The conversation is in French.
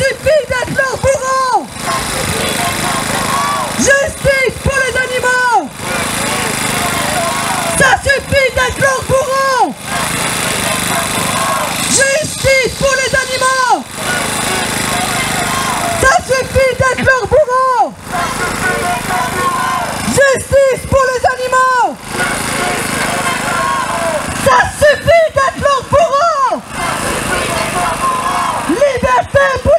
suffit d'être bourreau Justice pour les animaux. Ça suffit d'être bourreau Justice pour les animaux. Ça suffit d'être bourreau Justice pour les animaux. Ça suffit d'être bourreau Liberté pour